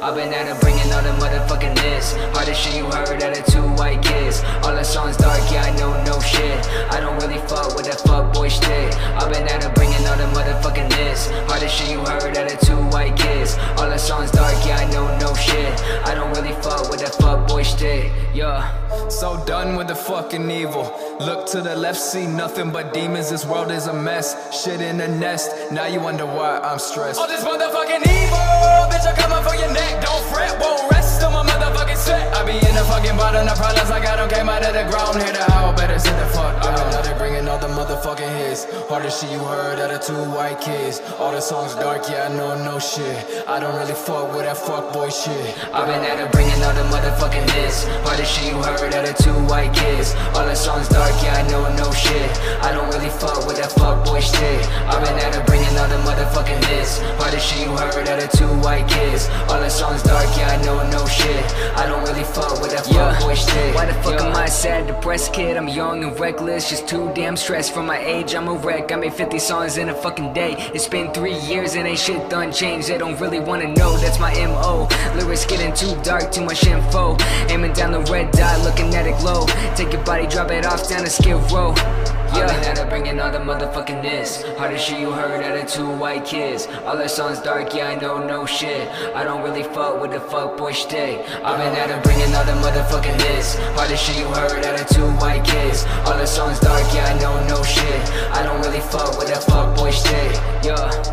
I've been at it bringing all the motherfucking this. Hardest shit you heard out of two white kids. All the songs dark, yeah, I know no shit. I don't really fuck with that fuck boy shit. I've been at it bringing all the motherfucking this. Hardest shit you heard out of two white kids. All the songs dark, yeah, I know no shit. I don't really fuck with that fuck boy shit. Yeah. So done with the fucking evil. Look to the left, see nothing but demons. This world is a mess. Shit in a nest. Now you wonder why I'm stressed. All this motherfucking evil. Fucking bottom. The problems like I don't came out of the ground. Hear the howl, better sit the fuck down. I've been out there bringing all the motherfucking hits. Hardest shit you heard out of two white kids. All the songs dark, yeah, I know no shit. I don't really fuck with that fuck boy shit. I've been at it bringing all the motherfucking hits. Hardest shit you heard out of two white kids. All the songs dark, yeah, I know no shit. I don't really fuck with that fuck boy shit. I've been at it bringing all the shit you heard out of two white kids. All the songs dark, yeah, I know no shit. I don't really fuck with that fuck boy shit. Why the fuck am I a sad, depressed kid? I'm young and reckless, just too damn stressed. For my age, I'm a wreck. I made 50 songs in a fucking day. It's been three years and ain't shit done changed. They don't really wanna know, that's my MO. Lyrics getting too dark, too much info. Aiming down the red dot, looking at it glow. Take your body, drop it off down a skid row. Yeah. At it bringing all the motherfucking this. Hardest shit you heard out of two white kids. All their songs dark, yeah, I know no shit. I don't really fuck with the fuck boy shit. I've been at it bringing all the motherfucking this. Hardest shit you heard out of two white kids. All their songs dark, yeah, I know no shit. I don't really fuck with that fuck boy shit.